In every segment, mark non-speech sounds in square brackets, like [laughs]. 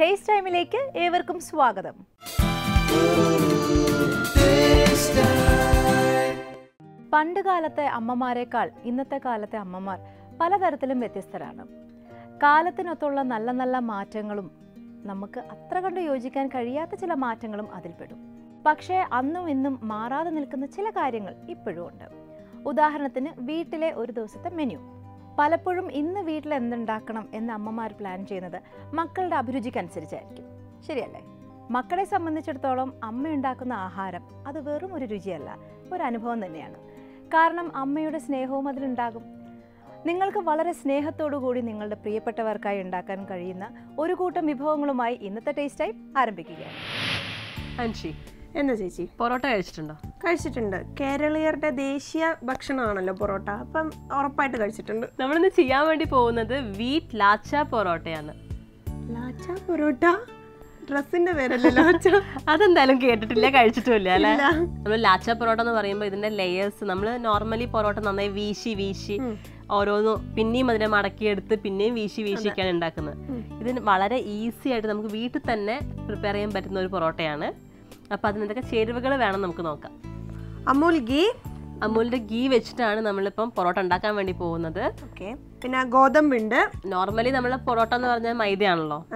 Taste ടൈമിലേക്ക് ഏവർക്കും സ്വാഗതം. പണ്ട് കാലത്തെ അമ്മമാരെക്കാൾ ഇന്നത്തെ കാലത്തെ അമ്മമാർ പലതരത്തിലും വ്യത്യസ്തരാണ്. കാലത്തിനൊത്തുള്ള നല്ല നല്ല മാറ്റങ്ങളും നമുക്ക് അത്ര കണ്ട് യോജിക്കാൻ കഴിയാത്ത ചില മാറ്റങ്ങളും അതിൽപ്പെടും. പക്ഷേ അന്നും ഇന്നും മാറാതെ നിൽക്കുന്ന ചില കാര്യങ്ങൾ ഇപ്പോഴും ഉണ്ട്. ഉദാഹരണത്തിന് വീട്ടിലെ ഒരു ദിവസത്തെ മെനു. പലപ്പോഴും ഇന്ന് വീട്ടിൽ എന്തുണ്ടാക്കണം എന്ന് അമ്മമാർ പ്ലാൻ ചെയ്യുന്നത് മക്കളുടെ അഭിരുചിക്കനുസരിച്ചായിരിക്കും. ശരിയല്ലേ? മക്കളെ സംബന്ധിച്ചിടത്തോളം അമ്മ ഉണ്ടാക്കുന്ന ആഹാരം അത് വെറും ഒരു രുചിയല്ല ഒരു അനുഭവം തന്നെയാണ്. കാരണം അമ്മയുടെ സ്നേഹവും അതിലുണ്ടാകും. നിങ്ങൾക്ക് വളരെ കൂടി നിങ്ങളുടെ പ്രിയപ്പെട്ടവർക്കായി ഉണ്ടാക്കാൻ കഴിയുന്ന ഒരു കൂട്ടം വിഭവങ്ങളുമായി ഇന്നത്തെ ടേസ്റ്റ് ടൈം ആരംഭിക്കുകയാണ്. എന്താ ചേച്ചി? പൊറോട്ട കഴിച്ചിട്ടുണ്ടോ? കഴിച്ചിട്ടുണ്ട്. കേരളീയരുടെ ദേശീയ ഭക്ഷണമാണല്ലോ പൊറോട്ട. അപ്പം ഉറപ്പായിട്ട് കഴിച്ചിട്ടുണ്ട്. നമ്മളിന്ന് ചെയ്യാൻ വേണ്ടി പോകുന്നത് വീറ്റ് ലാച്ച പൊറോട്ടയാണ്. ലാച്ച പൊറോട്ട? ഡ്രസ്സിന്റെ പേരല്ലേ ലാച്ച? [laughs] അതെന്തായാലും കേട്ടിട്ടില്ല കഴിച്ചിട്ടുമില്ല അല്ലെ? നമ്മൾ ലാച്ച പൊറോട്ട എന്ന് പറയുമ്പോൾ ഇതിന്റെ ലെയേഴ്സ് നമ്മൾ നോർമലി പൊറോട്ട നന്നായി വീശി വീശി ഓരോന്ന് പിന്നെയും അതിനെ മടക്കിയെടുത്ത് പിന്നെയും വീശി വീശിക്കാണ് ഉണ്ടാക്കുന്നത്. ഇതിന് വളരെ ഈസി ആയിട്ട് നമുക്ക് വീട്ടിൽ തന്നെ പ്രിപ്പയർ ചെയ്യാൻ പറ്റുന്ന ഒരു പൊറോട്ടയാണ്. അപ്പൊ അതിനെന്തൊക്കെ ചേരുവകൾ വേണം നമുക്ക് നോക്കാം. അമൂൽ ഗീ. അമൂലിന്റെ ഗീ വെച്ചിട്ടാണ് നമ്മളിപ്പം പൊറോട്ട ഉണ്ടാക്കാൻ വേണ്ടി പോകുന്നത്. ഓക്കെ. പിന്നെ ഗോതമ്പുണ്ട് നോർമലി നമ്മൾ പൊറോട്ട എന്ന് പറഞ്ഞാൽ മൈദയാണല്ലോ.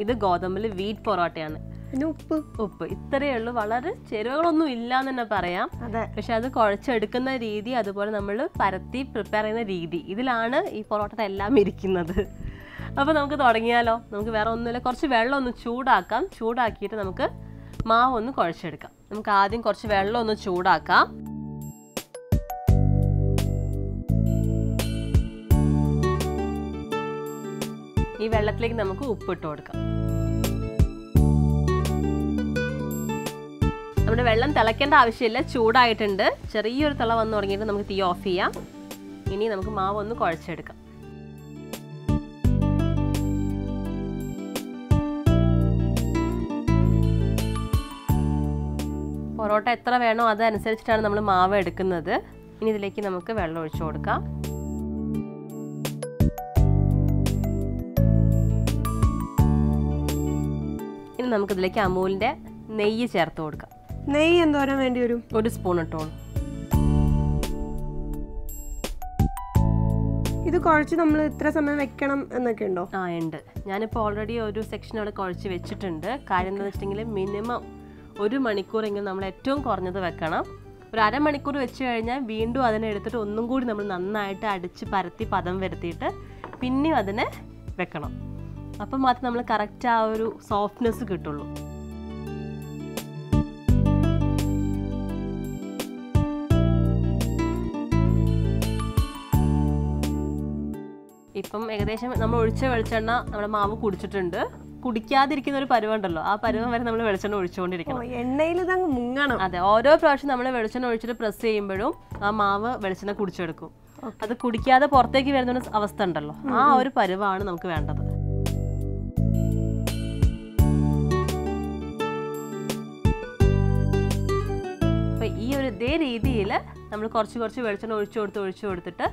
ഇത് ഗോതമ്പിൽ വീറ്റ് പൊറോട്ടയാണ്. പിന്നെ ഉപ്പ്. ഉപ്പ്. ഇത്രയേ ഉള്ളൂ. വളരെ ചേരുവകളൊന്നും ഇല്ല എന്ന് തന്നെ പറയാം. പക്ഷെ അത് കുഴച്ചെടുക്കുന്ന രീതി അതുപോലെ നമ്മൾ പരത്തി പ്രിപ്പയർ ചെയ്യുന്ന രീതി. ഇതിലാണ് ഈ പൊറോട്ട എല്ലാം ഇരിക്കുന്നത്. അപ്പോൾ നമുക്ക് തുടങ്ങിയാലോ? നമുക്ക് വേറെ ഒന്നുമില്ല. കുറച്ച് വെള്ളം ഒന്ന് ചൂടാക്കാം. ചൂടാക്കിയിട്ട് നമുക്ക് മാവ് ഒന്ന് കുഴച്ചെടുക്കാം. നമുക്ക് ആദ്യം കുറച്ച് വെള്ളം ഒന്ന് ചൂടാക്കാം. ഈ വെള്ളത്തിലേക്ക് നമുക്ക് ഉപ്പിട്ട് കൊടുക്കാം. നമ്മുടെ വെള്ളം തിളയ്ക്കേണ്ട ആവശ്യമില്ല ചൂടായിട്ടുണ്ട്. ചെറിയൊരു തിള വന്നു തുടങ്ങിയിട്ട് നമുക്ക് തീ ഓഫ് ചെയ്യാം. ഇനി നമുക്ക് മാവ് ഒന്ന് കുഴച്ചെടുക്കാം. പൊറോട്ട എത്ര വേണോ അതനുസരിച്ചിട്ടാണ് നമ്മൾ മാവ് എടുക്കുന്നത്. ഇനി ഇതിലേക്ക് നമുക്ക് വെള്ളം ഒഴിച്ചു കൊടുക്കാം. ഇനി നമുക്കിതിലേക്ക് അമൂലിന്റെ നെയ്യ് ചേർത്ത് കൊടുക്കാം. നെയ്യ് എന്തോരം വേണ്ടി വരും? ഒരു സ്പൂൺ ഇട്ടോളൂ ഇത് കുഴച്ച് നമ്മൾ ഇത്ര സമയം വെക്കണം എന്നൊക്കെ ഉണ്ടോ? ആ ഉണ്ട്. ഞാനിപ്പോൾ ഓൾറെഡി ഒരു സെക്ഷൻ അവിടെ കുഴച്ച് വെച്ചിട്ടുണ്ട്. കാര്യം എന്താണെന്ന് വെച്ചിട്ടുണ്ടെങ്കിൽ മിനിമം ഒരു മണിക്കൂറെങ്കിലും നമ്മൾ ഏറ്റവും കുറഞ്ഞത് വെക്കണം. ഒരു അരമണിക്കൂർ വെച്ച് കഴിഞ്ഞാൽ വീണ്ടും അതിനെ എടുത്തിട്ട് ഒന്നും കൂടി നമ്മൾ നന്നായിട്ട് അടിച്ച് പരത്തി പദം വരുത്തിയിട്ട് പിന്നെയും അതിനെ വെക്കണം. അപ്പം മാത്രം നമ്മൾ കറക്റ്റ് ആ ഒരു സോഫ്റ്റ്നെസ് കിട്ടുള്ളൂ. ഇപ്പം ഏകദേശം നമ്മൾ ഒഴിച്ച വെളിച്ചെണ്ണ നമ്മുടെ മാവ് കുടിച്ചിട്ടുണ്ട്. കുടിക്കാതിരിക്കുന്ന ഒരു പരുവുണ്ടല്ലോ ആ പരുവം വരെ നമ്മൾ വെളിച്ചെണ്ണ ഒഴിച്ചുകൊണ്ടിരിക്കണം. എണ്ണയിൽ ഇതങ്ങ് മുങ്ങണം. അതെ ഓരോ പ്രാവശ്യം നമ്മൾ വെളിച്ചെണ്ണ ഒഴിച്ചിട്ട് പ്രസ് ചെയ്യുമ്പോഴും ആ മാവ് വെളിച്ചെണ്ണ കുടിച്ചെടുക്കും. അത് കുടിക്കാതെ പുറത്തേക്ക് വരുന്ന അവസ്ഥ ഉണ്ടല്ലോ. ആ ഒരു പരുവാണ് നമുക്ക് വേണ്ടത്. ഈ ഒരു ഇതേ രീതിയിൽ നമ്മൾ കുറച്ച് കുറച്ച് വെളിച്ചെണ്ണ ഒഴിച്ചു കൊടുത്ത് ഒഴിച്ചു കൊടുത്തിട്ട്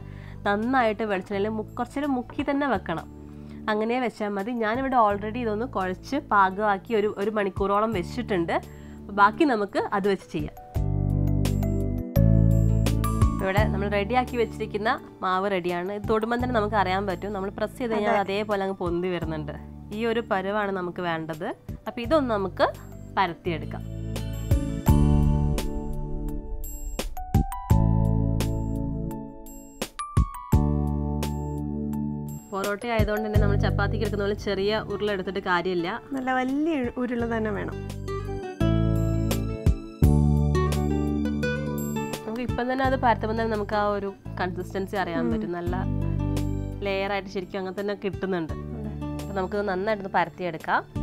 നന്നായിട്ട് വെളിച്ചെണ്ണയിൽ കുറച്ചൊരു മുക്കി തന്നെ വെക്കണം. അങ്ങനെ വെച്ചാൽ മതി. ഞാനിവിടെ ഓൾറെഡി ഇതൊന്ന് കുഴച്ച് പാകമാക്കി ഒരു ഒരു മണിക്കൂറോളം വെച്ചിട്ടുണ്ട്. ബാക്കി നമുക്ക് അത് വെച്ച് ചെയ്യാം. ഇവിടെ നമ്മൾ റെഡിയാക്കി വെച്ചിരിക്കുന്ന മാവ് റെഡിയാണ് ഇത് തൊടുമ്പം തന്നെ നമുക്ക് അറിയാൻ പറ്റും. നമ്മൾ പ്രസ് ചെയ്ത് കഴിഞ്ഞാൽ അതേപോലെ അങ്ങ് പൊന്തി വരുന്നുണ്ട്. ഈ ഒരു പരുവാണ് നമുക്ക് വേണ്ടത്. അപ്പോൾ ഇതൊന്ന് നമുക്ക് പരത്തിയെടുക്കാം. പൊറോട്ട ആയതുകൊണ്ട് തന്നെ നമ്മൾ ചപ്പാത്തിക്ക് എടുക്കുന്ന പോലെ ചെറിയ ഉരുള എടുത്തിട്ട് കാര്യമില്ല. നല്ല വലിയ ഉരു- ഉരുള തന്നെ വേണം. നമുക്ക് ഇപ്പം തന്നെ അത് പരത്തുമ്പോൾ തന്നെ നമുക്ക് ആ ഒരു കൺസിസ്റ്റൻസി അറിയാൻ പറ്റും. നല്ല ലെയർ ആയിട്ട് ശരിക്കും അങ്ങനെ തന്നെ കിട്ടുന്നുണ്ട്. അപ്പം നമുക്ക് നന്നായിട്ടൊന്ന് പരത്തിയെടുക്കാം.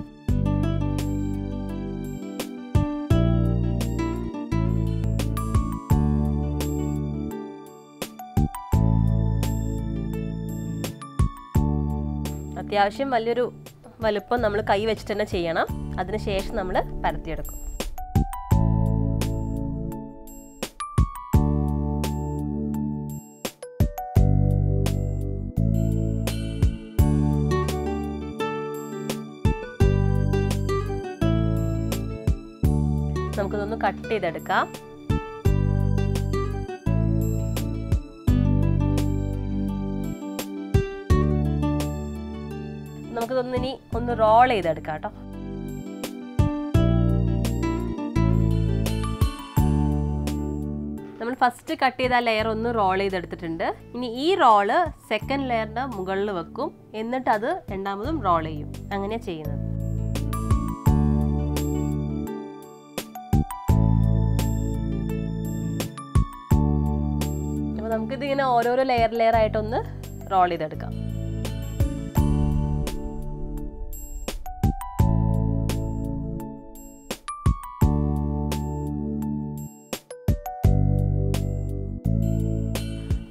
അത്യാവശ്യം വലിയൊരു വലുപ്പം നമ്മൾ കൈ വെച്ചിട്ട് തന്നെ ചെയ്യണം. അതിനുശേഷം നമ്മൾ പരത്തിയെടുക്കും. നമുക്കിതൊന്ന് കട്ട് ചെയ്തെടുക്കാം. നമുക്കിതൊന്ന് ഇനി ഒന്ന് റോൾ ചെയ്തെടുക്കാം കേട്ടോ. നമ്മൾ ഫസ്റ്റ് കട്ട് ചെയ്ത ലെയർ ഒന്ന് റോൾ ചെയ്തെടുത്തിട്ടുണ്ട്. ഇനി ഈ റോൾ സെക്കൻഡ് ലെയറിന്റെ മുകളിൽ വെക്കും. എന്നിട്ട് അത് രണ്ടാമതും റോൾ ചെയ്യും. അങ്ങനെയാ ചെയ്യുന്നത്. അപ്പോൾ നമുക്കിത് ഇങ്ങനെ ഓരോരോ ലെയർ ലെയർ ആയിട്ടൊന്ന് റോൾ ചെയ്തെടുക്കാം.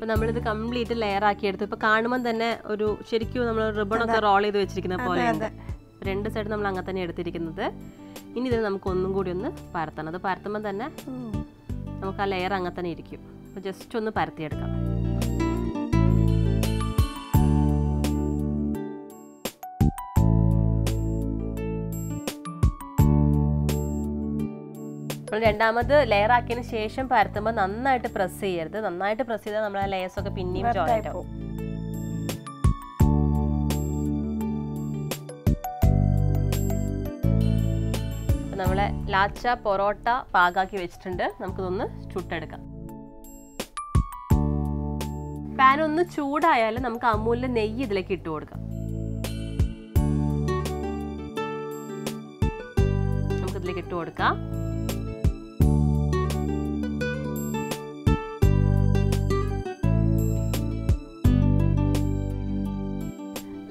അപ്പോൾ നമ്മളിത് കംപ്ലീറ്റ് ലെയർ ആക്കി എടുത്തു. ഇപ്പോൾ കാണുമ്പോൾ തന്നെ ഒരു ശരിക്കും നമ്മൾ റിബൺ ഒക്കെ റോൾ ചെയ്ത് വെച്ചിരിക്കുന്ന പോലെ രണ്ട് സൈഡ് നമ്മൾ അങ്ങനെ തന്നെ എടുത്തിരിക്കുന്നത്. ഇനി ഇതിന് നമുക്ക് ഒന്നും കൂടി ഒന്ന് പരത്തണം. അത് പരത്തുമ്പോൾ തന്നെ നമുക്ക് ആ ലെയർ അങ്ങനെ തന്നെ ഇരിക്കും. അപ്പോൾ ജസ്റ്റ് ഒന്ന് പരത്തിയെടുക്കാം. നമ്മൾ രണ്ടാമത് ലെയർ ആക്കിയതിന് ശേഷം പരത്തുമ്പോൾ നന്നായിട്ട് പ്രസ് ചെയ്യരുത്. നന്നായിട്ട് പ്രസ് ചെയ്താൽ നമ്മൾ ആ ലെയേഴ്സ് ഒക്കെ പിന്നെയും ജോയിന്റ് ആവും. നമ്മളെ ലാച്ച പൊറോട്ട പാകാക്കി വെച്ചിട്ടുണ്ട്. നമുക്കിതൊന്ന് ചുട്ടെടുക്കാം. പാൻ ഒന്ന് ചൂടായാലും നമുക്ക് അമൂലിന്റെ നെയ്യ് ഇതിലേക്ക് ഇട്ട് കൊടുക്കാം. നമുക്കിതിലേക്ക് ഇട്ട് കൊടുക്കാം.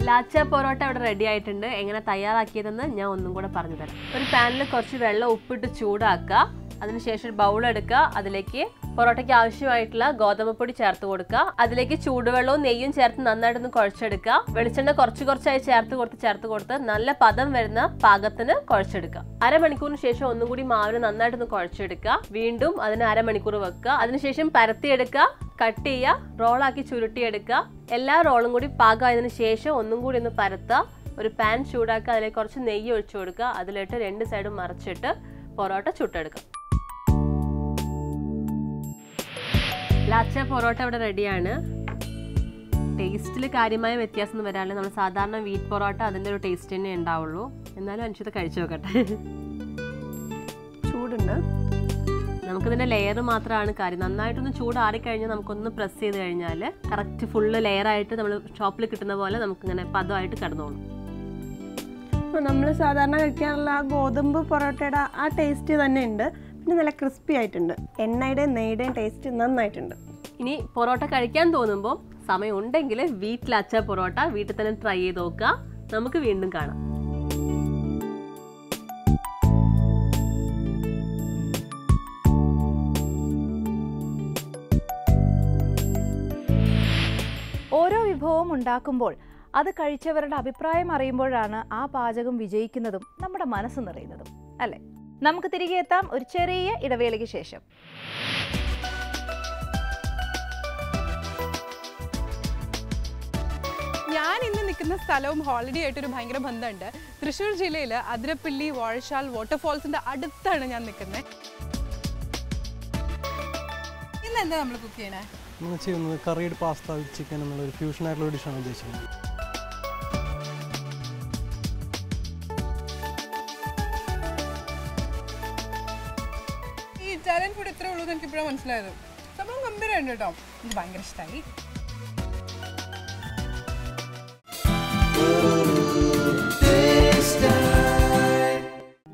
ലാച്ച പൊറോട്ട ഇവിടെ റെഡി ആയിട്ടുണ്ട്. എങ്ങനെ തയ്യാറാക്കിയതെന്ന് ഞാൻ ഒന്നും കൂടെ പറഞ്ഞു തരാം. ഒരു പാനിൽ കുറച്ച് വെള്ളം ഉപ്പിട്ട് ചൂടാക്കുക. അതിനുശേഷം ഒരു ബൗൾ എടുക്കുക. അതിലേക്ക് പൊറോട്ടയ്ക്ക് ആവശ്യമായിട്ടുള്ള ഗോതമ്പ് പൊടി ചേർത്ത് കൊടുക്കുക. അതിലേക്ക് ചൂടുവെള്ളവും നെയ്യും ചേർത്ത് നന്നായിട്ടൊന്ന് കുഴച്ചെടുക്കുക. വെളിച്ചെണ്ണ കുറച്ച് കുറച്ചായി ചേർത്ത് കൊടുത്ത് ചേർത്ത് കൊടുത്ത് നല്ല പദം വരുന്ന പാകത്തിന് കുഴച്ചെടുക്കുക. അരമണിക്കൂറിന് ശേഷം ഒന്നും കൂടി മാവിന് നന്നായിട്ടൊന്ന് കുഴച്ചെടുക്കുക. വീണ്ടും അതിന് അരമണിക്കൂർ വെക്കുക. അതിനുശേഷം പരത്തിയെടുക്കുക. കട്ട് ചെയ്യുക റോളാക്കി ചുരുട്ടിയെടുക്കുക. എല്ലാ റോളും കൂടി പാകമായതിനു ശേഷം ഒന്നും കൂടി ഒന്ന് പരത്തുക. ഒരു പാൻ ചൂടാക്കുക അതിലേക്ക് കുറച്ച് നെയ്യ് ഒഴിച്ചു കൊടുക്കുക. അതിലിട്ട് രണ്ട് സൈഡും മറിച്ചിട്ട് പൊറോട്ട ചുട്ടെടുക്കുക. ലാച്ച പൊറോട്ട ഇവിടെ റെഡിയാണ് ടേസ്റ്റിൽ കാര്യമായ വ്യത്യാസം വരാറില്ല. നമ്മൾ സാധാരണ വീറ്റ് പൊറോട്ട അതിന്റെ ഒരു ടേസ്റ്റ് തന്നെ ഉണ്ടാവുള്ളൂ. എന്നാലും അനുഷിത കഴിച്ചു നോക്കട്ടെ. ചൂടുണ്ട്. നമുക്കിതിന്റെ ലെയർ മാത്രമാണ് കാര്യം. നന്നായിട്ടൊന്ന് ചൂടാറിക്കഴിഞ്ഞാൽ നമുക്കൊന്ന് പ്രസ് ചെയ്ത് കഴിഞ്ഞാൽ കറക്റ്റ് ഫുള്ള് ലെയറായിട്ട് നമ്മൾ ഷോപ്പിൽ കിട്ടുന്ന പോലെ നമുക്കിങ്ങനെ പദമായിട്ട് കിടന്നോളും. നമ്മൾ സാധാരണ കഴിക്കാറുള്ള ആ ഗോതമ്പ് പൊറോട്ടയുടെ ആ ടേസ്റ്റ് തന്നെ ഉണ്ട്. പിന്നെ നല്ല ക്രിസ്പി ആയിട്ടുണ്ട്. എണ്ണയുടെയും നെയ്യുടെയും ടേസ്റ്റ് നന്നായിട്ടുണ്ട്. ഇനി പൊറോട്ട കഴിക്കാൻ തോന്നുമ്പോൾ സമയം ഉണ്ടെങ്കിൽ വീട്ടിൽ അച്ച പൊറോട്ട വീട്ടിൽ തന്നെ ട്രൈ ചെയ്ത് നോക്കുക നമുക്ക് വീണ്ടും കാണാം. ഓരോ വിഭവവും ഉണ്ടാക്കുമ്പോൾ അത് കഴിച്ചവരുടെ അഭിപ്രായം അറിയുമ്പോഴാണ് ആ പാചകം വിജയിക്കുന്നതും നമ്മുടെ മനസ്സ് നിറയുന്നതും അല്ലേ? നമുക്ക് തിരികെ എത്താം ഒരു ചെറിയ ഇടവേളയ്ക്ക് ശേഷം. ഞാൻ ഇന്ന് നിൽക്കുന്ന സ്ഥലവും ഹോളിഡേ ആയിട്ടൊരു ഭയങ്കര ബന്ധമുണ്ട്. തൃശ്ശൂർ ജില്ലയിൽ അതിരപ്പള്ളി വാഴശാൽ വാട്ടർഫോൾസിന്റെ അടുത്താണ് ഞാൻ നിൽക്കുന്നത്. ഇന്ന് എന്താ നമ്മൾ കുക്ക് ചെയ്യണേ? നമ്മൾ ചെയ്യുന്നത് കറീഡ് പാസ്ത വിത്ത് ചിക്കൻ എന്നുള്ള ഒരു ഫ്യൂഷൻ ആയിട്ടുള്ള ഡിഷാണ് ഉദ്ദേശിക്കുന്നത്. ഈ ഇറ്റാലിയൻ ഫുഡ് ഇത്രേ ഉള്ളൂ എന്ന് എനിക്ക് ഇപ്പോഴാണ് മനസ്സിലായത്. സംഭവം ഗംഭീരമുണ്ട് കേട്ടോ. എനിക്ക് ഭയങ്കര ഇഷ്ടമായി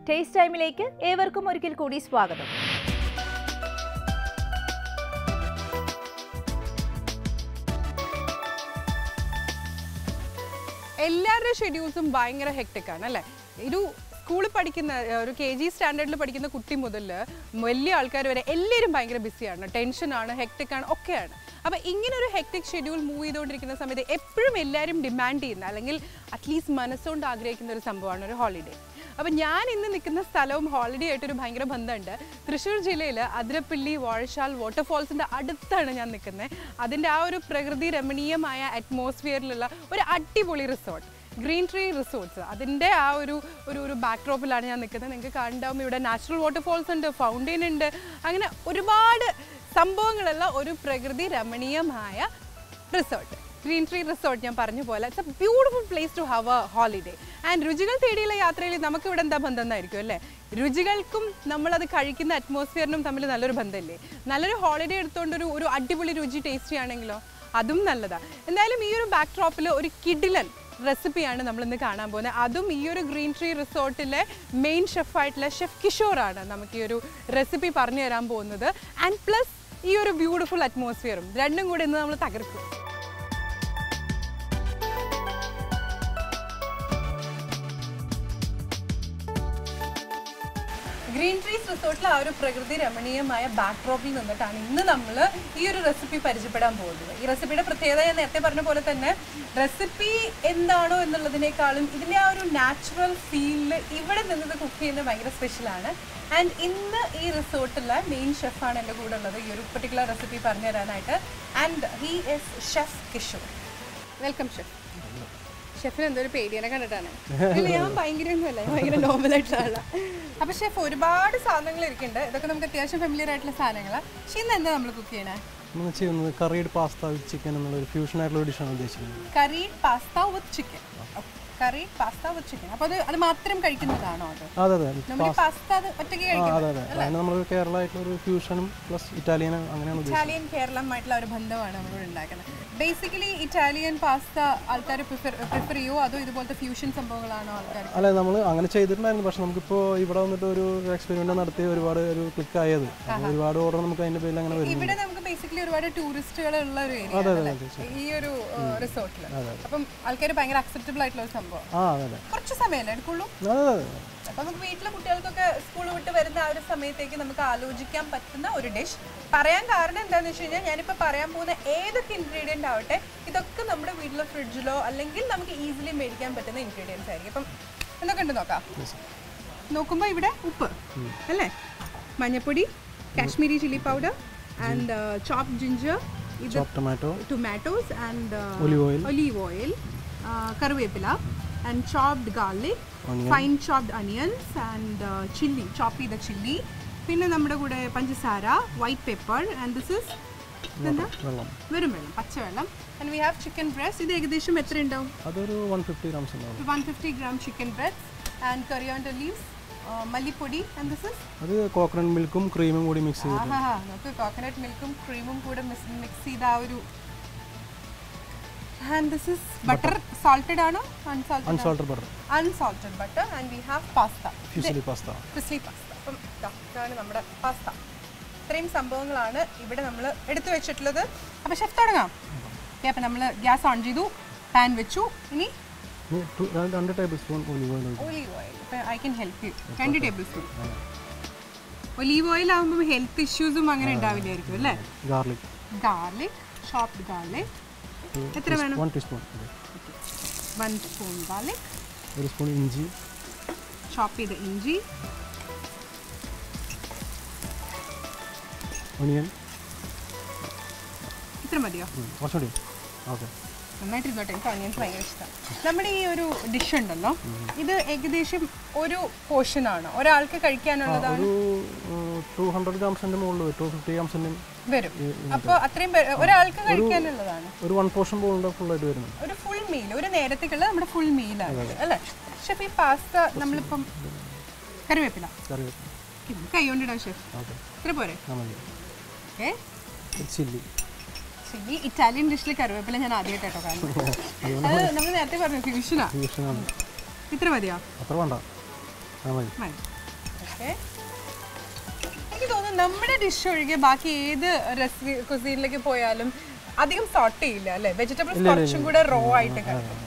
ടേസ്റ്റ് ടൈമിലേക്ക് ഏവർക്കും ഒരിക്കൽ കൂടി സ്വാഗതം. എല്ലാവരുടെ ഷെഡ്യൂൾസും ഭയങ്കര ഹെക്ടിക് ആണ് അല്ലേ? ഒരു സ്കൂളിൽ പഠിക്കുന്ന ഒരു കെ ജി സ്റ്റാൻഡേർഡിൽ പഠിക്കുന്ന കുട്ടി മുതൽ വലിയ ആൾക്കാർ വരെ എല്ലാവരും ഭയങ്കര ബിസിയാണ് ടെൻഷനാണ് ഹെക്ടിക് ആണ് ഒക്കെയാണ്. അപ്പോൾ ഇങ്ങനെ ഒരു ഹെക്ടിക് ഷെഡ്യൂൾ മൂവ് ചെയ്തുകൊണ്ടിരിക്കുന്ന സമയത്ത് എപ്പോഴും എല്ലാവരും ഡിമാൻഡ് ചെയ്യുന്ന അല്ലെങ്കിൽ അറ്റ്ലീസ്റ്റ് മനസ്സുകൊണ്ട് ആഗ്രഹിക്കുന്ന ഒരു സംഭവമാണ് ഒരു ഹോളിഡേ അപ്പോൾ ഞാൻ ഇന്ന് നിൽക്കുന്ന സ്ഥലവും ഹോളിഡേ ആയിട്ടൊരു ഭയങ്കര ബന്ധമുണ്ട്. തൃശ്ശൂർ ജില്ലയിൽ അതിരപ്പള്ളി വാഴശാൽ വാട്ടർഫോൾസിന്റെ അടുത്താണ് ഞാൻ നിൽക്കുന്നത് അതിന്റെ ആ ഒരു പ്രകൃതി രമണീയമായ അറ്റ്മോസ്ഫിയറിലുള്ള ഒരു അടിപൊളി റിസോർട്ട് ഗ്രീൻ ട്രീ റിസോർട്ട്സ് അതിന്റെ ആ ഒരു ഒരു ഒരു ബാക്ക്ഡ്രോപ്പിലാണ് ഞാൻ നിൽക്കുന്നത് നിങ്ങൾക്ക് കാണുണ്ടാവും ഇവിടെ നാച്ചുറൽ വാട്ടർഫോൾസ് ഉണ്ട് ഫൗണ്ടെയിൻ ഉണ്ട്. അങ്ങനെ ഒരുപാട് സംഭവങ്ങളുള്ള ഒരു പ്രകൃതി രമണീയമായ റിസോർട്ട് ഗ്രീൻ ട്രീ റിസോർട്ട് ഞാൻ പറഞ്ഞ പോലെ it's a beautiful place to have a holiday and രുചികൾ തേടിയുള്ള യാത്രയിൽ നമുക്ക് ഇവിടെ എന്താ ബന്ധം എന്നായിരിക്കും അല്ലേ? രുചികൾക്കും നമ്മളത് കഴിക്കുന്ന അറ്റ്മോസ്ഫിയറിനും തമ്മിൽ നല്ലൊരു ബന്ധമില്ലേ? നല്ലൊരു ഹോളിഡേ എടുത്തുകൊണ്ട് ഒരു ഒരു അടിപൊളി രുചി ടേസ്റ്റി ആണെങ്കിലോ? അതും നല്ലതാണ് എന്തായാലും ഈ ഒരു ബാക്ക് ഡ്രോപ്പിൽ ഒരു കിഡിലൻ റെസിപ്പിയാണ് നമ്മളിന്ന് കാണാൻ പോകുന്നത്. അതും ഈ ഒരു ഗ്രീൻ ട്രീ റിസോർട്ടിലെ മെയിൻ ഷെഫായിട്ടുള്ള ഷെഫ് കിഷോറാണ് നമുക്ക് ഈ ഒരു റെസിപ്പി പറഞ്ഞു തരാൻ പോകുന്നത്. ആൻഡ് പ്ലസ് ഈ ഒരു ബ്യൂട്ടിഫുൾ അറ്റ്മോസ്ഫിയറും രണ്ടും കൂടി ഇന്ന് നമ്മൾ തകർക്കും. ഗ്രീൻ ട്രീസ് റിസോർട്ടിലെ ആ ഒരു പ്രകൃതി രമണീയമായ ബാക്ക്ഡ്രോപ്പിൽ നിന്നിട്ടാണ് ഇന്ന് നമ്മൾ ഈ ഒരു റെസിപ്പി പരിചയപ്പെടാൻ പോകുന്നത്. ഈ റെസിപ്പിയുടെ പ്രത്യേകത ഞാൻ നേരത്തെ പറഞ്ഞ പോലെ തന്നെ റെസിപ്പി എന്താണോ എന്നുള്ളതിനേക്കാളും ഇതിന്റെ ആ ഒരു നാച്ചുറൽ ഫീലിൽ ഇവിടെ നിന്നത് കുക്ക് ചെയ്യുന്നത് ഭയങ്കര സ്പെഷ്യലാണ് ആൻഡ് ഇന്ന് ഈ റിസോർട്ടിലെ മെയിൻ ഷെഫാണ് എന്റെ കൂടെ ഉള്ളത്. ഈ ഒരു പെർട്ടിക്കുലർ റെസിപ്പി പറഞ്ഞു തരാനായിട്ട് and he is chef Kishore welcome chef ഷെഫിന് എന്തൊരു പേടിയനെ കണ്ടിട്ടാണ്. ഇല്ല ഞാൻ ഭയങ്കര ഒന്നുമല്ല ഞാൻ ഭയങ്കര നോർമൽ ആയിട്ടുള്ള ആളാണ് അപ്പൊ ഷെഫ് ഒരുപാട് സാധനങ്ങൾ ഇരിക്കുന്നുണ്ട്. ഇതൊക്കെ നമുക്ക് അത്യാവശ്യം ഫെമിലിയർ ആയിട്ടുള്ള സാധനങ്ങളാണ് പക്ഷെ ഇന്ന് എന്താ നമ്മൾ കുക്ക് ചെയ്യണേ? നമ്മൾ ചെയ്യുന്നത് കറീഡ് പാസ്ത വിത്ത് ചിക്കൻ എന്നുള്ള ഒരു ഫ്യൂഷൻ ആയിട്ടുള്ള ഡിഷാണ് ഉദ്ദേശിക്കുന്നത്. Curry pasta with chicken curry pasta with chicken അപ്പോൾ അത് അത് മാത്രം കഴിക്കുന്നതാണോ അത്? അതെ അതെ. പാസ്ത അത് ഒറ്റയ്ക്ക് അതെ അതെ. അതിന് നമ്മൾ കേരള ആയിട്ടുള്ള ഒരു ഫ്യൂഷനും പ്ലസ് ഇറ്റാലിയൻ അങ്ങനെയാണ് ഇറ്റാലിയൻ കേരളമായിട്ടുള്ള ഒരു ബന്ധമാണ് നമ്മളിവിടെ ഉണ്ടാക്കുന്നത്. ബേസിക്കലി ഇറ്റാലിയൻ പാസ്ത ആൾക്കാർ പ്രിഫർ പ്രിഫർ ചെയ്യുമോ അതോ ഇതുപോലത്തെ ഫ്യൂഷൻ സംഭവങ്ങളാണോ ആൾക്കാർ അല്ല നമ്മൾ അങ്ങനെ ചെയ്തിട്ടുണ്ടായിരുന്നു. പക്ഷെ നമുക്കിപ്പോൾ ഇവിടെ വന്നിട്ട് ഒരു എക്സ്പെരിമെന്റ് നടത്തി ഒരുപാട് ഒരു ക്ലിക്ക് ആയത്. ഒരുപാട് ഓർഡർ നമുക്ക് അതിന്റെ പേരിൽ അങ്ങനെ വരും ഇവിടെ നമുക്ക് ബേസിക്കലി ഒരുപാട് ടൂറിസ്റ്റുകൾ ഉള്ള ഒരു ഏരിയ ഈ ഒരു റിസോർട്ടിൽ അപ്പം ആൾക്കാർ ഭയങ്കര അക്സെപ്റ്റബിൾ ആയിട്ടുള്ള ഒരു സംഭവം. കുറച്ച് സമയമല്ലേ എടുക്കുള്ളൂ? അതെ അതെ. അപ്പൊ നമുക്ക് വീട്ടിലെ കുട്ടികൾക്കൊക്കെ സ്കൂൾ വിട്ട് വരുന്ന ആ ഒരു സമയത്തേക്ക് നമുക്ക് ആലോചിക്കാൻ പറ്റുന്ന ഒരു ഡിഷ് പറയാൻ കാരണം എന്താണെന്ന് വെച്ച് കഴിഞ്ഞാൽ ഞാനിപ്പോൾ പറയാൻ പോകുന്ന ഏതൊക്കെ ഇൻഗ്രീഡിയന്റ് ആവട്ടെ ഇതൊക്കെ നമ്മുടെ വീട്ടിലെ ഫ്രിഡ്ജിലോ അല്ലെങ്കിൽ നമുക്ക് ഈസിലി മേടിക്കാൻ പറ്റുന്ന ഇൻഗ്രീഡിയൻസ് ആയിരിക്കും. അപ്പം എന്തൊക്കെ ഉണ്ട് നോക്കാം. നോക്കുമ്പോൾ ഇവിടെ ഉപ്പ് അല്ലേ? മഞ്ഞപ്പൊടി Kashmiri chilli powder and chop ginger ഇത് tomato tomatoes and olive oil oil. And chopped garlic, Onion. fine chopped onions, and uh, chili, chop ചെയ്ത chili. പിന്നെ നമ്മുടെ കൂടെ പഞ്ചസാര white pepper and this is എന്താ വെറും വെള്ളം. പച്ചവെള്ളം. And we have chicken breast ഇത് ഏകദേശം എത്ര ഉണ്ടാവും അതൊരു വൺ ഫിഫ്റ്റി ഗ്രാംസ് ഉണ്ടാവും one fifty gram chicken breast and coriander leaves മല്ലിപ്പൊടി അത് കോക്കനട്ട് മിൽക്കും ക്രീമും കൂടി മിക്സ് നമുക്ക് കോക്കനട്ട് മിൽക്കും ക്രീമും കൂടെ മിക്സ് ചെയ്ത ആ ഒരു and this is butter. Salted ആണോ? Unsalted unsalted butter unsalted butter and we have pasta fusilli pasta ക്രിസ്ലി pasta അപ്പം ദാ, ഇതാണ് നമ്മുടെ പാസ്ത ഇത്രയും സംഭവങ്ങളാണ് ഇവിടെ നമ്മൾ എടുത്തു വെച്ചിട്ടുള്ളത്. അപ്പോൾ ഷെഫ് തുടങ്ങാം. ഓക്കെ അപ്പം നമ്മൾ ഗ്യാസ് ഓൺ ചെയ്തു. പാൻ വെച്ചു. ഇനി രണ്ട് tablespoon olive oil olive oil ഇപ്പം ഐ ക്യാൻ ഹെൽപ്പ് യു രണ്ട് ടേബിൾ സ്പൂൺ ഒലീവ് ഓയിൽ ആകുമ്പോൾ ഹെൽത്ത് ഇഷ്യൂസും അങ്ങനെ ഉണ്ടാവില്ലായിരിക്കും അല്ലേ? ഗാർലിക് ഗാർലിക് ചോപ്ഡ് ഗാർലിക് എത്ര വേണം? One teaspoon one spoon garlic ഒരു സ്പൂൺ ഇഞ്ചി. ചോപ്പ് ചെയ്ത ഇഞ്ചി. ഒണിയൻ ഇത്ര മതിയോ? കുറച്ചുകൂടി. ഓക്കെ നന്നായിട്ട് ഇരുന്നോട്ടെ എനിക്ക് ഓണിയൻസ് ഭയങ്കര ഇഷ്ടമാണ് നമ്മുടെ ഈ ഒരു ഡിഷ് ഉണ്ടല്ലോ ഇത് ഏകദേശം ഒരു പോർഷൻ ആണ്. ഒരാൾക്ക് കഴിക്കാനുള്ളതാണ്. ടു ഹൺഡ്രഡ് ഗ്രാംസിന്റെ മുകളിൽ ടു ഫിഫ്റ്റി ഗ്രാംസിന്റെ വരും. അപ്പോൾ അത്രയും ഒരാൾക്ക് കഴിക്കാനുള്ളതാണ്. ഒരു വൺ പോർഷൻ ഫുൾ ഫുള്ളായിട്ട് വരുന്നത് ഒരു ഫുൾ മീൽ ഒരു നേരത്തേക്കുള്ള നമ്മുടെ ഫുൾ മീലാണ് അല്ലേ? ഷെഫ് ഈ പാസ്ത നമ്മളിപ്പം കറിവേപ്പില. കൈ കൊണ്ടിടാം ഷെഫ് ഇത്ര പോരെ. ആ ചില്ലി ശരി ഇറ്റാലിയൻ ഡിഷിൽ കറിവേപ്പില ഞാൻ ആദ്യമായിട്ടോ കാണുന്നത്. അത് നമ്മൾ നേരത്തെ പറഞ്ഞു ഫ്യൂഷനാ ഫ്യൂഷനാണ് ഇത്ര മതിയോ? അത്ര വേണ്ട. മതി. മതി. എനിക്ക് തോന്നുന്നു നമ്മുടെ ഡിഷ് ഒഴികെ ബാക്കി ഏത് റെസിപ്പി കുസീനിലേക്ക് പോയാലും അധികം സോട്ട് ചെയ്യില്ല അല്ലേ? വെജിറ്റബിൾസ് കുറച്ചും കൂടെ റോ ആയിട്ട് കിടക്കും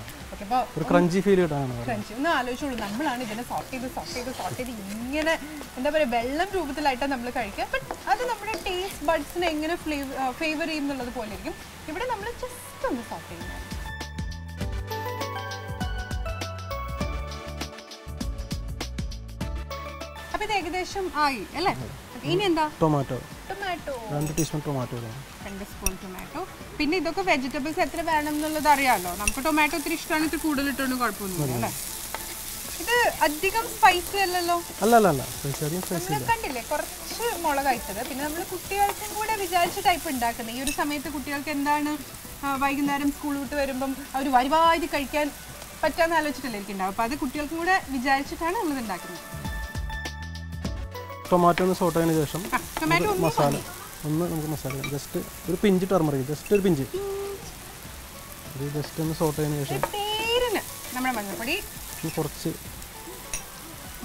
ഒരു ക്രഞ്ചി ഫീൽ കിട്ടാനാണ്. ക്രഞ്ചി ഒന്ന് ആലോചിച്ചോളൂ. നമ്മളാണ് ഇതിനെ സോർട്ട് ചെയ്ത് സോർട്ട് ചെയ്ത് സോർട്ട് ചെയ്ത് ഇങ്ങനെ എന്താ പറയുക വെള്ളം രൂപത്തിലായിട്ടാണ് നമ്മൾ കഴിക്കുക. ബട്ട് അത് നമ്മുടെ ടേസ്റ്റ് ബഡ്സിനെ എങ്ങനെ ഫ്ലേവർ ഫേവർ ചെയ്യും എന്നുള്ളത് പോലെ ഇരിക്കും ഇവിടെ നമ്മൾ ജസ്റ്റ് ഒന്ന് സോർട്ട് ചെയ്യുന്നത്. അപ്പൊ ഇത് ഏകദേശം ആയി അല്ലേ? ഇനി എന്താ? ടൊമാറ്റോ ടൊമാറ്റോ രണ്ട് ടീസ്പൂൺ ടൊമാറ്റോ ഇടാം രണ്ട് സ്പൂൺ ടൊമാറ്റോ പിന്നെ ഇതൊക്കെ വെജിറ്റബിൾസ് എത്ര വേണം എന്നുള്ളത് അറിയാമല്ലോ. നമുക്ക് ടൊമാറ്റോ ഒത്തിരി ഇഷ്ടമാണ് ഇത്തിരി കൂടുതൽ ഇട്ടൊന്നും കുഴപ്പമൊന്നുമില്ല അല്ലേ? ഇത് അധികം സ്പൈസി അല്ലല്ലോ? അല്ലല്ല അല്ല സ്പൈസി അധികം സ്പൈസി നമ്മൾ കണ്ടില്ലേ കുറച്ച് മുളകായിട്ടത്. പിന്നെ നമ്മൾ കുട്ടികൾക്കും കൂടെ വിചാരിച്ച ടൈപ്പ് ഉണ്ടാക്കുന്നത് ഈ ഒരു സമയത്ത് കുട്ടികൾക്ക് എന്താണ് വൈകുന്നേരം സ്കൂൾ വിട്ട് വരുമ്പം അവർ വരിവാരി കഴിക്കാൻ പറ്റാന്ന് ആലോചിച്ചിട്ടല്ലേ ഇരിക്കുന്നുണ്ടാവും അപ്പോൾ അത് കുട്ടികൾക്കും കൂടെ വിചാരിച്ചിട്ടാണ് നമ്മൾ ഉണ്ടാക്കുന്നത് ടൊമാറ്റോ ഒന്ന് സോട്ട് ആയതിനു ശേഷം മസാല ഒന്ന് നമുക്ക് മസാല ജസ്റ്റ് ഒരു പിഞ്ച് ടർമറിക് ജസ്റ്റ് ഒരു പിഞ്ച്. ഇത് ജസ്റ്റ് ഒന്ന് സോട്ട് ആയതിനു ശേഷം നമ്മുടെ മഞ്ഞൾപ്പൊടി കുറച്ച്.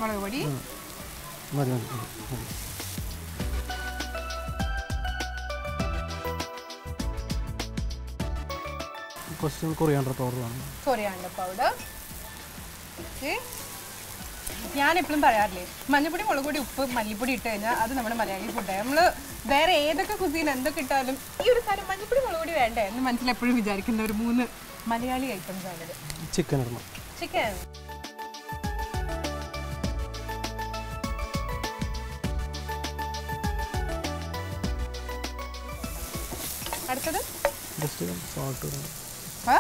മുളക് പൊടി. മതി മതി മതി, കുറച്ച് കൊറിയാണ്ടർ പൗഡർ വേണം. കൊറിയാണ്ടർ പൗഡർ ഞാൻ എപ്പോഴും പറയാറില്ലേ മഞ്ഞപ്പൊടി മുളക് പൊടി ഉപ്പ് മല്ലിപ്പൊടി ഇട്ട് കഴിഞ്ഞാൽ അത് നമ്മുടെ മലയാളി ഫുഡ് നമ്മൾ വേറെ ഏതൊക്കെ കുസീൻ എന്തൊക്കെ ഇട്ടാലും ഈ ഒരു സാധനം മഞ്ഞപ്പൊടി മുളക് പൊടി വേണ്ടേ എന്ന് മനസ്സിൽ എപ്പോഴും വിചാരിക്കുന്ന ഒരു മൂന്ന് മലയാളി ഐറ്റംസ് ആണിത്. ചിക്കൻ ചിക്കൻ അടുത്തത്? ജസ്റ്റ് സോൾട്ട് ആ?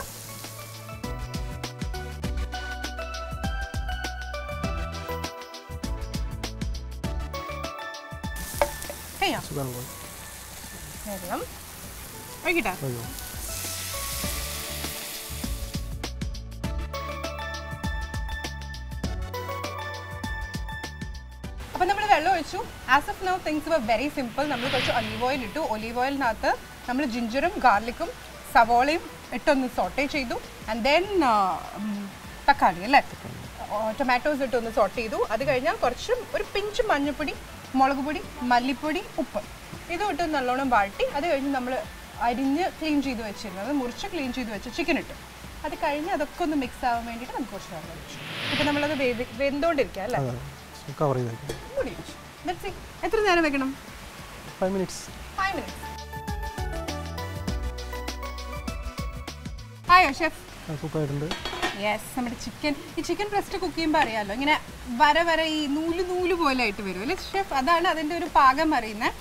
വെള്ളം ഒഴിക്കട്ടെ അയ്യോ നമ്മൾ വെള്ളം ഒഴിച്ചു. As of now things very simple നമ്മൾ കുറച്ച് ഒലീവ് ഓയിൽ ഇട്ടു. ഒലീവ് ഓയിലിനകത്ത് നമ്മൾ ജിഞ്ചറും ഗാർലിക്കും സവോളയും ഇട്ടൊന്ന് സോട്ടേ ചെയ്തു. ആൻഡ് ദെൻ തക്കാളി അല്ലേ? ടൊമാറ്റോസ് ഇട്ടൊന്ന് സോട്ട് ചെയ്തു. അത് കഴിഞ്ഞാൽ കുറച്ച് ഒരു പിഞ്ച് മഞ്ഞൾപ്പൊടി മുളക് പൊടി മല്ലിപ്പൊടി ഉപ്പ്. ഇതും ഇട്ട് നല്ലോണം വാട്ടി. അത് കഴിഞ്ഞ് നമ്മൾ അരിഞ്ഞ് ക്ലീൻ ചെയ്ത് വെച്ചിരുന്നത് മുറിച്ച് ക്ലീൻ ചെയ്ത് വെച്ച് ചിക്കൻ ഇട്ടു. അത് കഴിഞ്ഞ് അതൊക്കെ ഒന്ന് മിക്സ് ആവാൻ വേണ്ടിയിട്ട് നമുക്ക് കുറച്ച് വെള്ളം വെച്ചു ഇപ്പം നമ്മളത് വേവി വെന്തോണ്ടിരിക്കുക അല്ലേ? കവർ ചെയ്ത്. എത്ര നേരം വെക്കണം? ഫൈവ് മിനിറ്റ്സ് ഫൈവ് മിനിറ്റ്സ് ആയോ ഷെഫ് കുക്കായിട്ടുണ്ട് യെസ് നമ്മുടെ ചിക്കൻ ഈ ചിക്കൻ ബ്രസ്റ്റ് കുക്ക് ചെയ്യുമ്പോൾ അറിയാമല്ലോ ഇങ്ങനെ വര വര ഈ നൂൽ നൂൽ പോലെ ആയിട്ട് വരും അല്ലേ ഷെഫ് അതാണ് അതിന്റെ ഒരു പാകം അറിയുന്നത്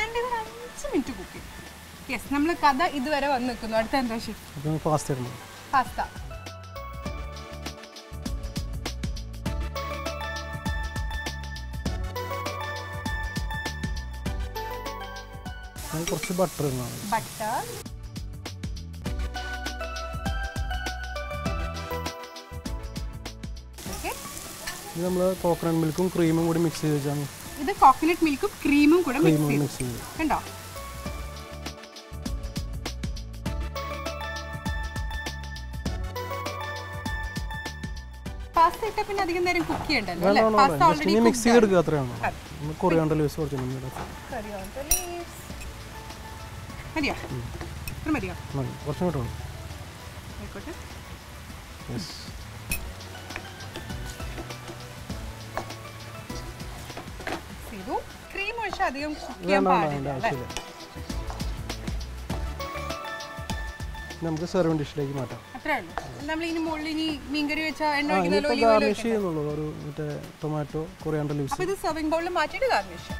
ആൻഡ് ഇത് അഞ്ച് മിനിറ്റ് കുക്ക് ചെയ്യും. യെസ് നമ്മൾ കഥ ഇതുവരെ വന്ന് നിൽക്കുന്നു. അടുത്ത എന്താ ഷെഫ് പാസ്ത കുറച്ച് ബട്ടർ ബട്ടർ ഇത് നമ്മൾ കോക്കനട്ട് മിൽക്കും ക്രീമും കൂടി മിക്സ് ചെയ്ത് വെച്ചാൽ ഇത് കോക്കനട്ട് മിൽക്കും ക്രീമും കൂടെ മിക്സ് ചെയ്തു. കണ്ടോ? പിന്നെ അധികം നേരം കുക്ക് ചെയ്യണ്ടല്ലോ ഫസ്റ്റ് ഇനി മിക്സ് ചെയ്തെടുക്കുക അത്രയാണ് നമ്മൾ കൊറിയാണ്ടർ ലീവ്സ് കുറച്ച് മതി മതിയോ? മതിയോ? മതി. കുറച്ചും കൂടെ വേണം ആയിക്കോട്ടെ. ചെയ്തു. ക്രീം ഒഴിച്ച് അധികം കുക്ക് ചെയ്യാൻ പാടില്ല നമുക്ക് സെർവിങ് ഡിഷിലേക്ക് മാറ്റാം. അത്രേ ഉള്ളൂ. നമ്മൾ ഇനി മുകളിൽ ഇനി മീൻകറി വെച്ചാൽ എണ്ണ ഒഴിക്കുന്നല്ലോ ഗാർണിഷ് ചെയ്യുന്നുള്ളൂ. ഒരു മറ്റേ ടൊമാറ്റോ കൊറിയാണ്ടർ ലീവ്സ് അപ്പോൾ ഇത് സെർവിംഗ് ബൗളിൽ മാറ്റിയിട്ട് ഗാർണിഷ്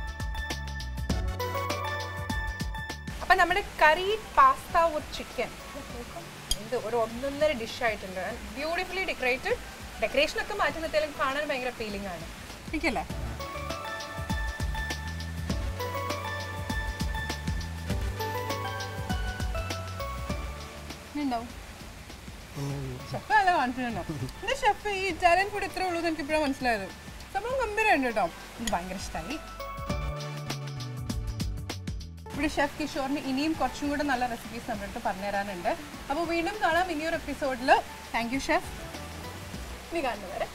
അപ്പൊ നമ്മുടെ കറി പാസ്ത വിത്ത് ചിക്കൻ ഇത് ഒരു ഒന്നൊന്നര ഡിഷ് ആയിട്ടുണ്ട്. ബ്യൂട്ടിഫുള്ളി ഡെക്കറേറ്റഡ് ഡെക്കറേഷൻ ഒക്കെ മാറ്റി നിർത്തിയാലും കാണാൻ ഭയങ്കര ഫീലിംഗ് ആണ്. എനിക്കല്ലേ? ഉണ്ടാവും. ഷെഫ് നല്ല കോൺഫിഡന്റ് എന്റെ ഷെഫ് ഈ ഇറ്റാലിയൻ ഫുഡ് ഇത്രേ ഉള്ളൂ എന്ന് എനിക്ക് ഇപ്പോഴാണ് മനസ്സിലായത്. സംഭവം ഗംഭീരമുണ്ട് കേട്ടോ. എനിക്ക് ഭയങ്കര ഇഷ്ടമായി ഇവിടെ ഷെഫ് കിഷോറിന് ഇനിയും കുറച്ചും കൂടെ നല്ല റെസിപ്പീസ് നമ്മുടെ അടുത്ത് പറഞ്ഞു തരാനുണ്ട് അപ്പോൾ വീണ്ടും കാണാം ഇനിയൊരു എപ്പിസോഡിൽ താങ്ക് യു ഷെഫ് ഇനി കാണുന്നവരെ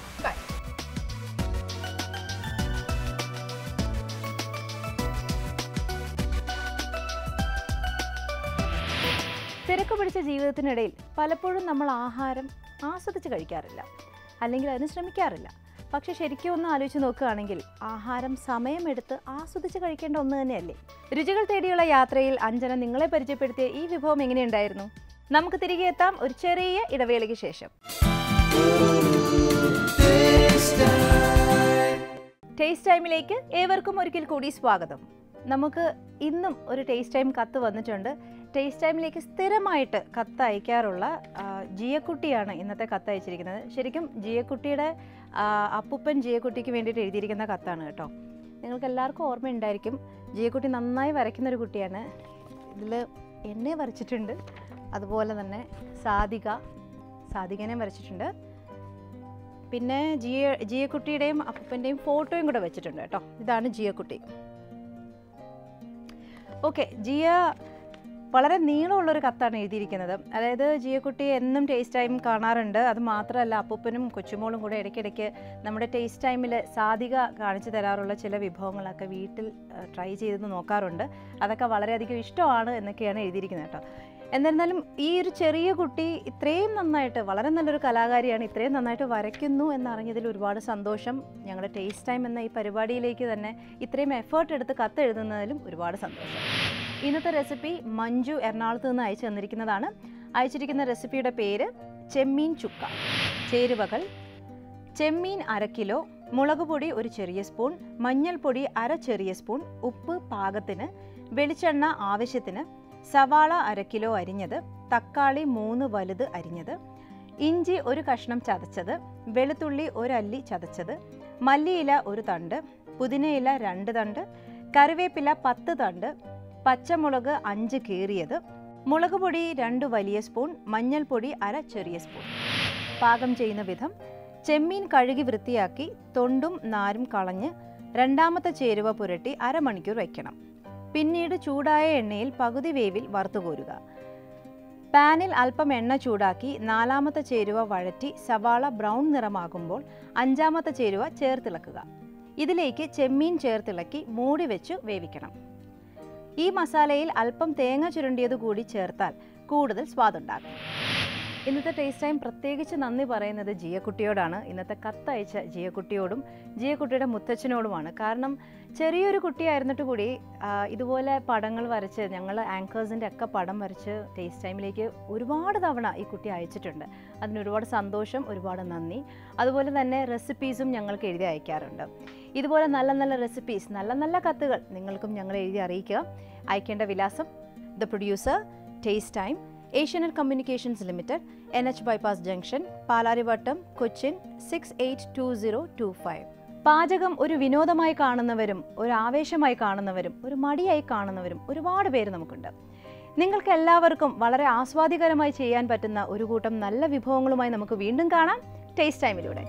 തിരക്ക് പിടിച്ച ജീവിതത്തിനിടയിൽ പലപ്പോഴും നമ്മൾ ആഹാരം ആസ്വദിച്ച് കഴിക്കാറില്ല അല്ലെങ്കിൽ അതിന് ശ്രമിക്കാറില്ല. പക്ഷെ ശരിക്കും ഒന്ന് ആലോചിച്ച് നോക്കുകയാണെങ്കിൽ ആഹാരം സമയമെടുത്ത് ആസ്വദിച്ച് കഴിക്കേണ്ട ഒന്ന് തന്നെയല്ലേ? രുചികൾ തേടിയുള്ള യാത്രയിൽ അഞ്ജന നിങ്ങളെ പരിചയപ്പെടുത്തിയ ഈ വിഭവം എങ്ങനെയുണ്ടായിരുന്നു? നമുക്ക് തിരികെ എത്താം ഒരു ചെറിയ ഇടവേളയ്ക്ക് ശേഷം. ടേസ്റ്റ് ടൈമിലേക്ക് ഏവർക്കും ഒരിക്കൽ കൂടി സ്വാഗതം. നമുക്ക് ഇന്നും ഒരു ടേസ്റ്റ് ടൈം കത്ത് വന്നിട്ടുണ്ട്. ടേസ്റ്റ് ടൈമിലേക്ക് സ്ഥിരമായിട്ട് കത്ത് അയക്കാറുള്ള ജിയക്കുട്ടിയാണ് ഇന്നത്തെ കത്ത് അയച്ചിരിക്കുന്നത് ശരിക്കും ജിയക്കുട്ടിയുടെ അപ്പുപ്പൻ ജിയക്കുട്ടിക്ക് വേണ്ടിയിട്ട് എഴുതിയിരിക്കുന്ന കത്താണ് കേട്ടോ. നിങ്ങൾക്ക് എല്ലാവർക്കും ഓർമ്മയുണ്ടായിരിക്കും ജിയക്കുട്ടി നന്നായി വരയ്ക്കുന്ന ഒരു കുട്ടിയാണ്. ഇതിൽ എന്നെ വരച്ചിട്ടുണ്ട്. അതുപോലെ തന്നെ സാധിക സാധികനെ വരച്ചിട്ടുണ്ട്. പിന്നെ ജിയ ജിയക്കുട്ടിയുടെയും അപ്പൂപ്പന്റെയും ഫോട്ടോയും കൂടെ വെച്ചിട്ടുണ്ട് കേട്ടോ. ഇതാണ് ജിയക്കുട്ടി ഓക്കെ ജിയ വളരെ നീളമുള്ളൊരു കത്താണ് എഴുതിയിരിക്കുന്നത്. അതായത് ജിയക്കുട്ടി എന്നും ടേസ്റ്റ് ടൈം കാണാറുണ്ട്. അത് മാത്രമല്ല അപ്പൂപ്പനും കൊച്ചുമോളും കൂടെ ഇടയ്ക്കിടയ്ക്ക് നമ്മുടെ ടേസ്റ്റ് ടൈമിൽ സാധിക കാണിച്ചു തരാറുള്ള ചില വിഭവങ്ങളൊക്കെ വീട്ടിൽ ട്രൈ ചെയ്ത് നോക്കാറുണ്ട്. അതൊക്കെ വളരെയധികം ഇഷ്ടമാണ് എന്നൊക്കെയാണ് എഴുതിയിരിക്കുന്നത് കേട്ടോ. എന്നിരുന്നാലും ഈ ഒരു ചെറിയ കുട്ടി ഇത്രയും നന്നായിട്ട് വളരെ നല്ലൊരു കലാകാരിയാണ് ഇത്രയും നന്നായിട്ട് വരയ്ക്കുന്നു എന്നറിഞ്ഞതിൽ ഒരുപാട് സന്തോഷം. ഞങ്ങളുടെ ടേസ്റ്റ് ടൈം എന്ന ഈ പരിപാടിയിലേക്ക് തന്നെ ഇത്രയും എഫേർട്ട് എടുത്ത് കത്ത് എഴുതുന്നതിലും ഒരുപാട് സന്തോഷം. ഇന്നത്തെ റെസിപ്പി മഞ്ജു എറണാകുളത്ത് നിന്ന് അയച്ചു തന്നിരിക്കുന്നതാണ്. അയച്ചിരിക്കുന്ന റെസിപ്പിയുടെ പേര് ചെമ്മീൻ ചുക്ക. ചേരുവകൾ ചെമ്മീൻ അര കിലോ മുളക് പൊടി ഒരു ചെറിയ സ്പൂൺ മഞ്ഞൾപ്പൊടി അര ചെറിയ സ്പൂൺ ഉപ്പ് പാകത്തിന് വെളിച്ചെണ്ണ ആവശ്യത്തിന് സവാള അര കിലോ അരിഞ്ഞത് തക്കാളി മൂന്ന് വലുത് അരിഞ്ഞത് ഇഞ്ചി ഒരു കഷ്ണം ചതച്ചത് വെളുത്തുള്ളി ഒരല്ലി ചതച്ചത് മല്ലിയില ഒരു തണ്ട് പുതിനയില രണ്ട് തണ്ട് കറിവേപ്പില പത്ത് തണ്ട് പച്ചമുളക് അഞ്ച് കീറിയത്. മുളക് പൊടി രണ്ട് വലിയ സ്പൂൺ മഞ്ഞൾപ്പൊടി അര ചെറിയ സ്പൂൺ. പാകം ചെയ്യുന്ന വിധം ചെമ്മീൻ കഴുകി വൃത്തിയാക്കി തൊണ്ടും നാരും കളഞ്ഞ് രണ്ടാമത്തെ ചേരുവ പുരട്ടി അരമണിക്കൂർ വയ്ക്കണം പിന്നീട് ചൂടായ എണ്ണയിൽ പകുതി വേവിൽ വറുത്തുകോരുക പാനിൽ അല്പം എണ്ണ ചൂടാക്കി നാലാമത്തെ ചേരുവ വഴറ്റി സവാള ബ്രൗൺ നിറമാകുമ്പോൾ അഞ്ചാമത്തെ ചേരുവ ചേർത്തിളക്കുക. ഇതിലേക്ക് ചെമ്മീൻ ചേർത്തിളക്കി മൂടി വെച്ച് വേവിക്കണം. ഈ മസാലയിൽ അല്പം തേങ്ങ ചുരണ്ടിയത് കൂടി ചേർത്താൽ കൂടുതൽ സ്വാദുണ്ടാകും ഇന്നത്തെ ടേസ്റ്റ് ടൈം പ്രത്യേകിച്ച് നന്ദി പറയുന്നത് ജിയക്കുട്ടിയോടാണ് ഇന്നത്തെ കത്തയച്ച ജിയക്കുട്ടിയോടും ജിയക്കുട്ടിയുടെ മുത്തച്ഛനോടുമാണ്. കാരണം ചെറിയൊരു കുട്ടിയായിരുന്നിട്ട് കൂടി ഇതുപോലെ പടങ്ങൾ വരച്ച് ഞങ്ങൾ ആങ്കേഴ്സിന്റെ ഒക്കെ പടം വരച്ച് ടേസ്റ്റ് ടൈമിലേക്ക് ഒരുപാട് തവണ ഈ കുട്ടി അയച്ചിട്ടുണ്ട്. അതിന് ഒരുപാട് സന്തോഷം ഒരുപാട് നന്ദി. അതുപോലെ തന്നെ റെസിപ്പീസും ഞങ്ങൾക്ക് എഴുതി അയക്കാറുണ്ട്. ഇതുപോലെ നല്ല നല്ല റെസിപ്പീസ് നല്ല നല്ല കത്തുകൾ നിങ്ങൾക്കും ഞങ്ങൾ എഴുതി അറിയിക്കുക. അയക്കേണ്ട വിലാസം the producer Taste Time Asianet Communications Limited N H bypass junction Palarivattom Cochin six eight two zero two five പാചകം ഒരു വിനോദമായി കാണുന്നവരും ഒരു ആവേശമായി കാണുന്നവരും ഒരു മടിയായി കാണുന്നവരും ഒരുപാട് പേര് നമുക്കുണ്ട്. നിങ്ങൾക്ക് എല്ലാവർക്കും വളരെ ആസ്വാദികരമായി ചെയ്യാൻ പറ്റുന്ന ഒരു കൂട്ടം നല്ല വിഭവങ്ങളുമായി നമുക്ക് വീണ്ടും കാണാം. ടേസ്റ്റ് ടൈമിലൂടെ